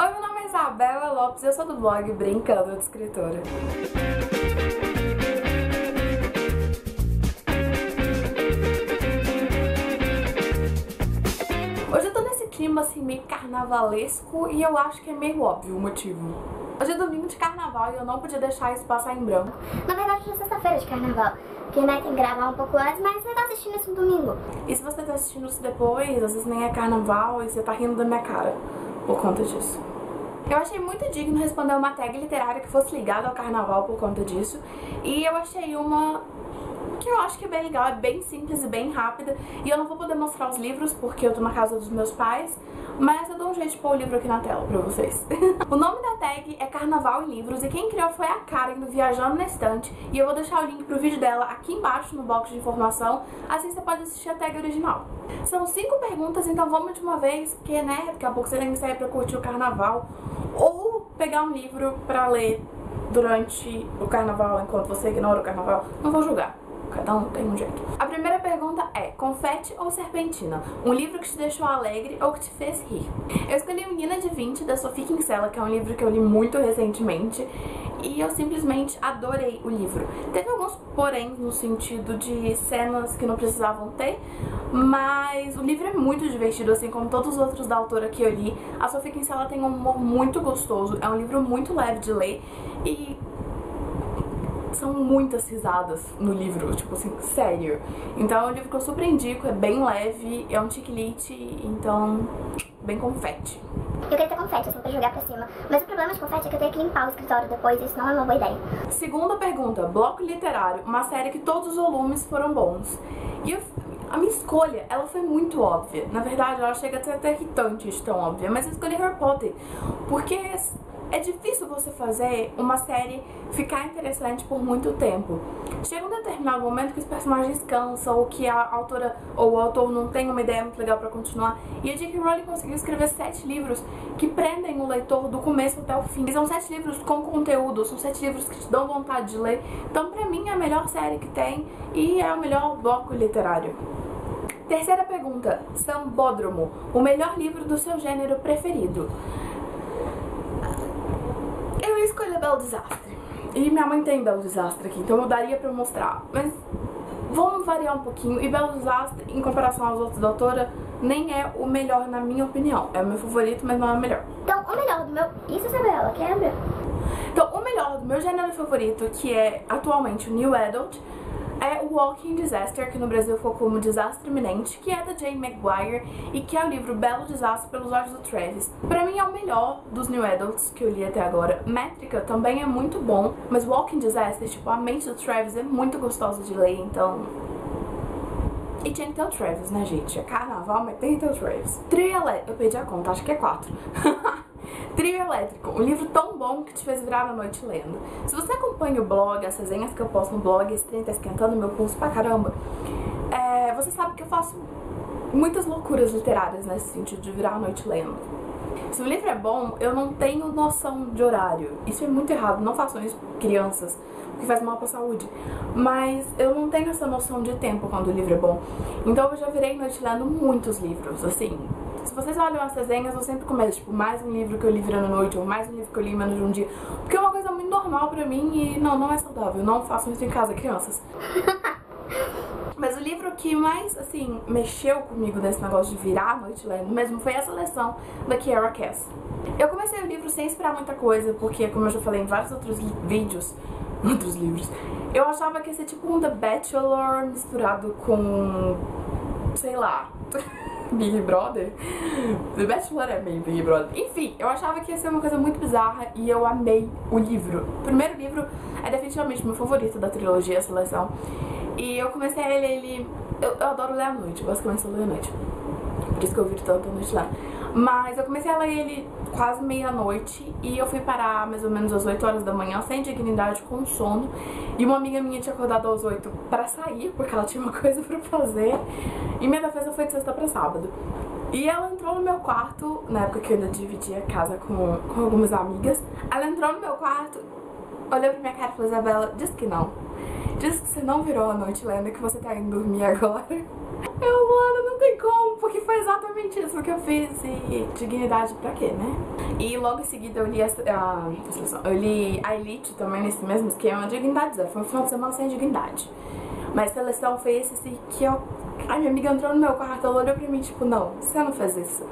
Oi, meu nome é Isabela Lopes, eu sou do blog Brincando de Escritora. Hoje eu tô nesse clima assim meio carnavalesco e eu acho que é meio óbvio o motivo. Hoje é domingo de carnaval e eu não podia deixar isso passar em branco. Na verdade, hoje é sexta-feira de carnaval. Porque né, tem que gravar um pouco antes, mas você tá assistindo isso no domingo. E se você tá assistindo isso depois, às vezes nem é carnaval e você tá rindo da minha cara por conta disso. Eu achei muito digno responder uma tag literária que fosse ligada ao carnaval por conta disso. E eu achei uma que eu acho que é bem legal, é bem simples e bem rápida. E eu não vou poder mostrar os livros porque eu tô na casa dos meus pais, mas eu dou um jeito de pôr o livro aqui na tela pra vocês. o nome da tag é Carnaval em Livros e quem criou foi a Karen do Viajando na Estante. E eu vou deixar o link pro vídeo dela aqui embaixo no box de informação, assim você pode assistir a tag original. São cinco perguntas, então vamos de uma vez, porque né, daqui a pouco você que sair pra curtir o carnaval. Ou pegar um livro pra ler durante o carnaval, enquanto você ignora o carnaval. Não vou julgar. Cada um tem um jeito. A primeira pergunta é: Confete ou Serpentina? Um livro que te deixou alegre ou que te fez rir? Eu escolhi o Nina de 20 da Sophie Kinsella, que é um livro que eu li muito recentemente. E eu simplesmente adorei o livro. Teve alguns porém no sentido de cenas que não precisavam ter, mas o livro é muito divertido, assim como todos os outros da autora que eu li. A Sophie Kinsella tem um humor muito gostoso, é um livro muito leve de ler e são muitas risadas no livro, tipo assim, sério. Então é um livro que eu super indico, é bem leve, é um ticlite, então bem confete. Eu queria ter confete, assim, pra jogar pra cima. Mas o problema de confete é que eu tenho que limpar o escritório depois, e isso não é uma boa ideia. Segunda pergunta, bloco literário, uma série que todos os volumes foram bons. E eu, a minha escolha, ela foi muito óbvia. Na verdade, ela chega a ser até irritante de tão óbvia, mas eu escolhi Harry Potter. Porque é difícil você fazer uma série ficar interessante por muito tempo. Chega um determinado momento que os personagens cansam, ou que a autora ou o autor não tem uma ideia muito legal para continuar. E a J.K. Rowling conseguiu escrever sete livros que prendem o leitor do começo até o fim. E são sete livros com conteúdo, são sete livros que te dão vontade de ler. Então, pra mim, é a melhor série que tem e é o melhor bloco literário. Terceira pergunta: Sambódromo, o melhor livro do seu gênero preferido. Eu escolhi Belo Desastre. E minha mãe tem Belo Desastre aqui, então eu daria pra mostrar. Mas vamos variar um pouquinho. E Belo Desastre, em comparação aos outros da autora, nem é o melhor na minha opinião. É o meu favorito, mas não é o melhor. Então, o melhor do meu... Isso, Isabela, quebra? Então, o melhor do meu gênero favorito, que é atualmente o New Adult, é o Walking Disaster, que no Brasil ficou como Desastre Iminente, que é da Jane Maguire e que é o livro Belo Desastre pelos olhos do Travis. Pra mim é o melhor dos New Adults que eu li até agora. Métrica também é muito bom, mas Walking Disaster, tipo, a mente do Travis é muito gostosa de ler, então... E tinha que ter o Travis, né, gente? É carnaval, mas tem que ter o Travis. Trio Eu perdi a conta, acho que é quatro. Trio Elétrico, um livro tão bom que te fez virar a noite lendo. Se você acompanha o blog, as resenhas que eu posto no blog, esse trem tá esquentando meu pulso pra caramba, é, você sabe que eu faço muitas loucuras literárias nesse sentido de virar a noite lendo. Se o livro é bom, eu não tenho noção de horário. Isso é muito errado, não façam isso crianças, porque faz mal pra saúde. Mas eu não tenho essa noção de tempo quando o livro é bom. Então eu já virei noite lendo muitos livros, assim, se vocês olham as resenhas, eu sempre começo, tipo, mais um livro que eu li virando noite, ou mais um livro que eu li menos de um dia. Porque é uma coisa muito normal pra mim e não, não é saudável. Não façam isso em casa, crianças. Mas o livro que mais, assim, mexeu comigo nesse negócio de virar a noite lendo mesmo foi essa lição da Kiara Cass. Eu comecei o livro sem esperar muita coisa, porque, como eu já falei em vários outros vídeos, outros livros, eu achava que ia ser tipo um The Bachelor misturado com, sei lá... Big Brother. The Bachelor é meio Big Brother. Enfim, eu achava que ia ser uma coisa muito bizarra e eu amei o livro. O primeiro livro é definitivamente meu favorito da trilogia Seleção. E eu comecei a ler ele. Eu, eu adoro ler à noite, basicamente eu leio à noite. Por isso que eu viro tanto à noite lá. Mas eu comecei a ler ele quase meia-noite e eu fui parar mais ou menos às 8 horas da manhã, sem dignidade, com sono. E uma amiga minha tinha acordado às 8 para sair, porque ela tinha uma coisa pra fazer. E minha defesa foi de sexta pra sábado. E ela entrou no meu quarto, na época que eu ainda dividia casa com, com algumas amigas. Ela entrou no meu quarto, olhou pra minha cara e falou: Isabela, diz que não. Diz que você não virou a noite lendo que você tá indo dormir agora. Eu, mano, não tem como, porque foi exatamente isso que eu fiz. E dignidade pra quê, né? E logo em seguida eu li essa, a, eu li a Elite também nesse mesmo esquema, dignidade zero. Foi um final de semana sem dignidade. Mas seleção foi esse assim, que eu. A minha amiga entrou no meu quarto, ela olhou pra mim, tipo, não, você não fez isso.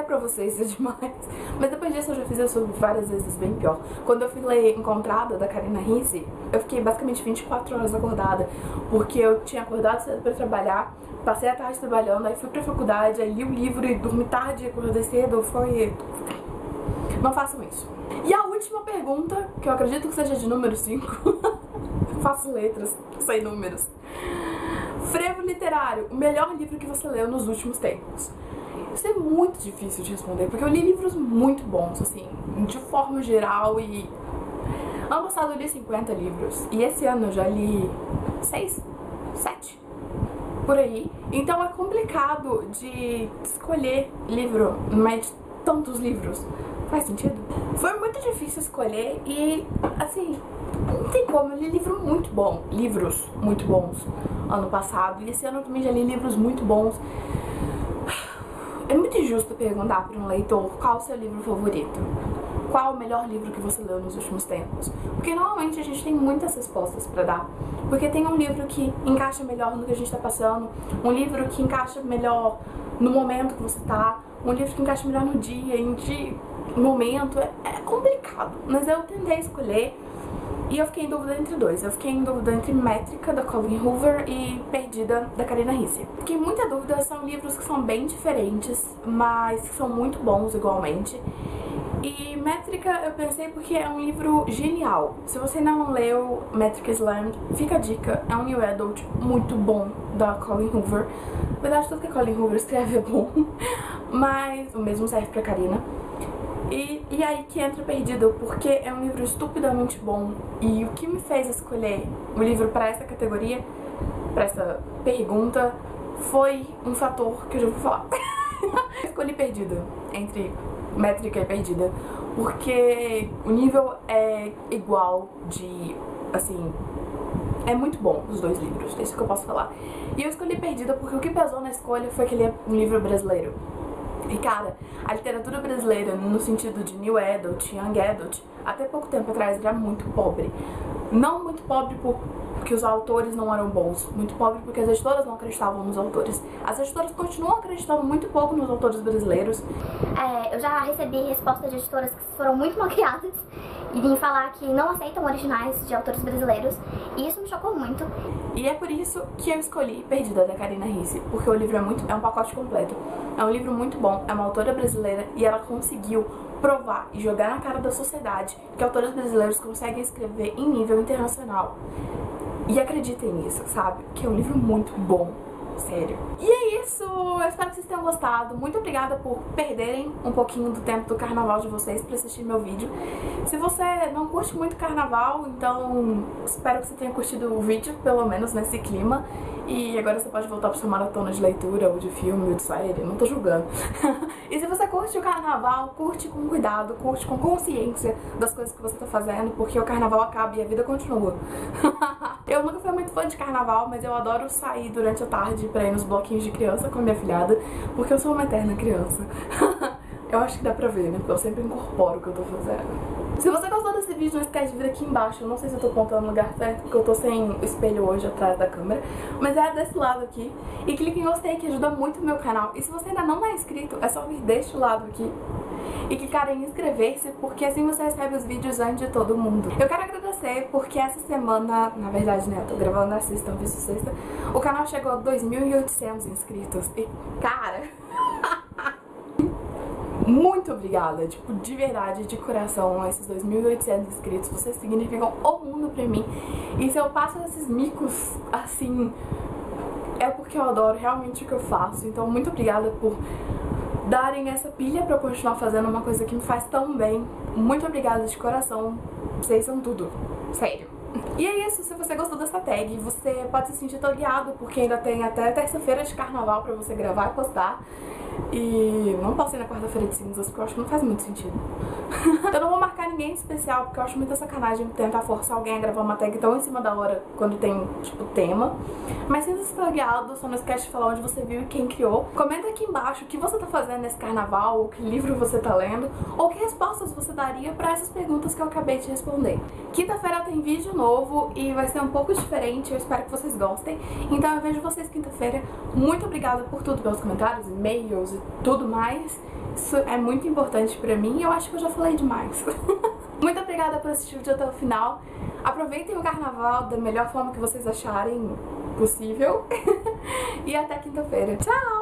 Até pra vocês é demais. Mas depois disso eu já fiz isso várias vezes bem pior. Quando eu fui ler Encontrada, da Karina Risse, eu fiquei basicamente 24 horas acordada. Porque eu tinha acordado cedo pra trabalhar, passei a tarde trabalhando, aí fui pra faculdade, aí li o livro e dormi tarde, acordei cedo, foi... Não façam isso. E a última pergunta, que eu acredito que seja de número 5. Faço letras, sei números. Frevo literário, o melhor livro que você leu nos últimos tempos. Isso é muito difícil de responder, porque eu li livros muito bons, assim, de forma geral e... Ano passado eu li 50 livros, e esse ano eu já li 6, 7, por aí. Então é complicado de escolher livro de tantos livros. Faz sentido? Foi muito difícil escolher e, assim, não tem como, eu li livro muito bom, livros muito bons ano passado. E esse ano eu também já li livros muito bons. É muito injusto perguntar para um leitor qual o seu livro favorito. Qual o melhor livro que você leu nos últimos tempos? Porque normalmente a gente tem muitas respostas para dar. Porque tem um livro que encaixa melhor no que a gente está passando, um livro que encaixa melhor no momento que você está, um livro que encaixa melhor no dia, em que momento. É, é complicado. Mas eu tentei escolher e eu fiquei em dúvida entre dois. Eu fiquei em dúvida entre Métrica, da Colin Hoover, e Perdida, da Karina Risse. Fiquei muita dúvida, são livros que são bem diferentes, mas que são muito bons igualmente. E Métrica eu pensei porque é um livro genial. Se você não leu Métrica Slam, fica a dica. É um new adult muito bom da Colin Hoover. Na verdade, tudo que a Colin Hoover escreve é bom. Mas o mesmo serve pra Karina. E, e aí que entra Perdido, porque é um livro estupidamente bom. E o que me fez escolher o livro para essa categoria, para essa pergunta, foi um fator que eu já vou falar. Escolhi Perdida, entre Métrica e Perdida, porque o nível é igual de, assim, é muito bom os dois livros, é isso que eu posso falar. E eu escolhi Perdida porque o que pesou na escolha foi que ele é um livro brasileiro. E cara, a literatura brasileira, no sentido de New Adult, Young Adult, até pouco tempo atrás era muito pobre. Não muito pobre porque os autores não eram bons, muito pobre porque as editoras não acreditavam nos autores. As editoras continuam acreditando muito pouco nos autores brasileiros. É, eu já recebi respostas de editoras que foram muito maquiadas e vim falar que não aceitam originais de autores brasileiros, e isso me chocou muito. E é por isso que eu escolhi Perdida, da Karina Risse, porque o livro é, muito, é um pacote completo. É um livro muito bom, é uma autora brasileira e ela conseguiu provar e jogar na cara da sociedade que autores brasileiros conseguem escrever em nível internacional. E acreditem nisso, sabe? Que é um livro muito bom sério. E é isso, eu espero que vocês tenham gostado. Muito obrigada por perderem um pouquinho do tempo do carnaval de vocês pra assistir meu vídeo. Se você não curte muito carnaval, então espero que você tenha curtido o vídeo, pelo menos nesse clima. E agora você pode voltar pra sua maratona de leitura, ou de filme, ou de série, não tô julgando. e se você curte o carnaval, curte com cuidado, curte com consciência das coisas que você tá fazendo, porque o carnaval acaba e a vida continua. eu nunca fui muito fã de carnaval, mas eu adoro sair durante a tarde pra ir nos bloquinhos de criança com a minha filhada, porque eu sou uma eterna criança. eu acho que dá pra ver, né? Porque eu sempre incorporo o que eu tô fazendo. Se você gostou desse vídeo, não esquece de vir aqui embaixo. Eu não sei se eu tô apontando no lugar certo, porque eu tô sem o espelho hoje atrás da câmera. Mas é desse lado aqui. E clique em gostei, que ajuda muito o meu canal. E se você ainda não é inscrito, é só vir deste lado aqui e clicar em inscrever-se, porque assim você recebe os vídeos antes de todo mundo. Eu quero porque essa semana, na verdade, né, eu tô gravando na sexta, visto sexta, o canal chegou a 2.800 inscritos. E, cara... muito obrigada, tipo, de verdade, de coração, esses 2.800 inscritos, vocês significam o mundo pra mim. E se eu passo esses micos, assim, é porque eu adoro realmente o que eu faço. Então, muito obrigada por darem essa pilha pra eu continuar fazendo uma coisa que me faz tão bem. Muito obrigada de coração, vocês são tudo, sério. E é isso, se você gostou dessa tag, você pode se sentir tagueado, porque ainda tem até terça-feira de carnaval pra você gravar e postar. E não passei na quarta-feira de cinzas, porque eu acho que não faz muito sentido. eu não vou marcar ninguém especial, porque eu acho muita sacanagem tentar forçar alguém a gravar uma tag tão em cima da hora quando tem, tipo, tema. Mas cinzas plagiado, só não esquece de falar onde você viu e quem criou. Comenta aqui embaixo o que você tá fazendo nesse carnaval, ou que livro você tá lendo, ou que respostas você daria pra essas perguntas que eu acabei de responder. Quinta-feira tem vídeo novo e vai ser um pouco diferente, eu espero que vocês gostem. Então eu vejo vocês quinta-feira. Muito obrigada por tudo, pelos comentários, e-mails e tudo mais. Isso é muito importante pra mim e eu acho que eu já falei demais. muito obrigada por assistir o vídeo até o final. Aproveitem o carnaval da melhor forma que vocês acharem possível. e até quinta-feira. Tchau!